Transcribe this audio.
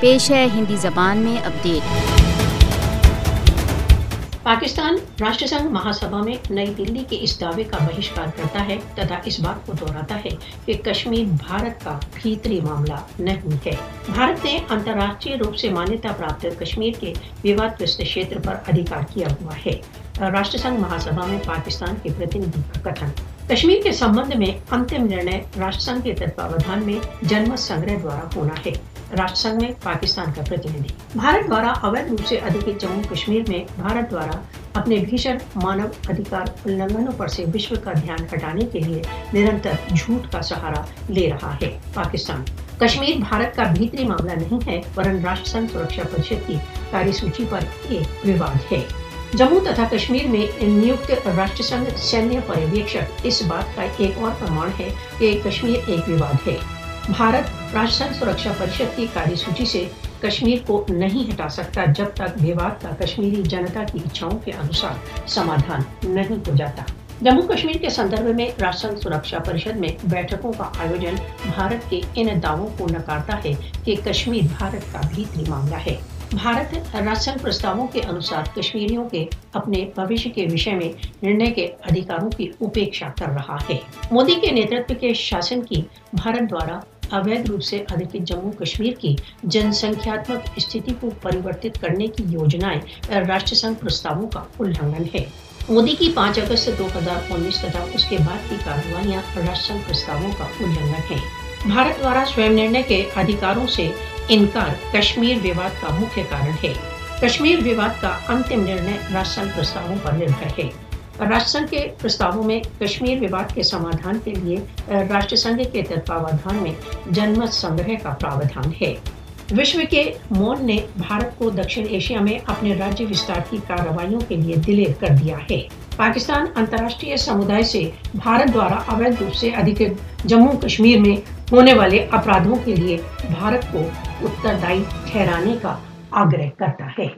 पेश है हिंदी जबान में अपडेट। पाकिस्तान राष्ट्र संघ महासभा में नई दिल्ली के इस दावे का बहिष्कार करता है तथा इस बात को दोहराता है कि कश्मीर भारत का भीतरी मामला नहीं है। भारत ने अंतर्राष्ट्रीय रूप से मान्यता प्राप्त कश्मीर के विवादग्रस्त क्षेत्र पर अधिकार किया हुआ है। राष्ट्र संघ महासभा में पाकिस्तान के प्रतिनिधि का कथन। कश्मीर के संबंध में अंतिम निर्णय राष्ट्र संघ के तत्वावधान में जनमत संग्रह द्वारा होना है। राष्ट्र संघ में पाकिस्तान का प्रतिनिधि। भारत द्वारा अवैध रूप से अधिकृत जम्मू कश्मीर में भारत द्वारा अपने भीषण मानव अधिकार उल्लंघनों पर से विश्व का ध्यान हटाने के लिए निरंतर झूठ का सहारा ले रहा है पाकिस्तान। कश्मीर भारत का भीतरी मामला नहीं है, वरन राष्ट्र संघ सुरक्षा परिषद की कार्यसूची पर एक विवाद है। जम्मू तथा कश्मीर में नियुक्त राष्ट्र संघ सैन्य पर्यवेक्षक, इस बात का एक और प्रमाण है कि कश्मीर एक विवाद है। भारत राष्ट्रीय सुरक्षा परिषद की कार्यसूची से कश्मीर को नहीं हटा सकता, जब तक विवाद का कश्मीरी जनता की इच्छाओं के अनुसार समाधान नहीं हो जाता। जम्मू कश्मीर के संदर्भ में राष्ट्र सुरक्षा परिषद में बैठकों का आयोजन भारत के इन दावों को नकारता है कि कश्मीर भारत का भीतरी मामला है। भारत राष्ट्र प्रस्तावों के अनुसार कश्मीरियों के अपने भविष्य के विषय में निर्णय के अधिकारों की उपेक्षा कर रहा है। मोदी के नेतृत्व के शासन की भारत द्वारा अवैध रूप से अधिकृत जम्मू कश्मीर की जनसंख्यात्मक स्थिति को परिवर्तित करने की योजनाएँ राष्ट्र संघ प्रस्तावों का उल्लंघन है। मोदी की 5 अगस्त 2019 तथा उसके बाद की कार्रवाइयाँ राष्ट्र संघ प्रस्तावों का उल्लंघन है। भारत द्वारा स्वयं निर्णय के अधिकारों से इनकार कश्मीर विवाद का मुख्य कारण है। कश्मीर विवाद का अंतिम निर्णय राष्ट्र संघ प्रस्तावों पर निर्भर है। राष्ट्र के प्रस्तावों में कश्मीर विवाद के समाधान के लिए, राष्ट्र संघ के तत्वावधान में जनमत संग्रह का प्रावधान है। विश्व के मौन ने भारत को दक्षिण एशिया में अपने राज्य विस्तार की कार्रवाइयों के लिए दिलेर कर दिया है। पाकिस्तान अंतर्राष्ट्रीय समुदाय से भारत द्वारा अवैध रूप से अधिकृत जम्मू कश्मीर में होने वाले अपराधों के लिए भारत को उत्तरदायी ठहराने का आग्रह करता है।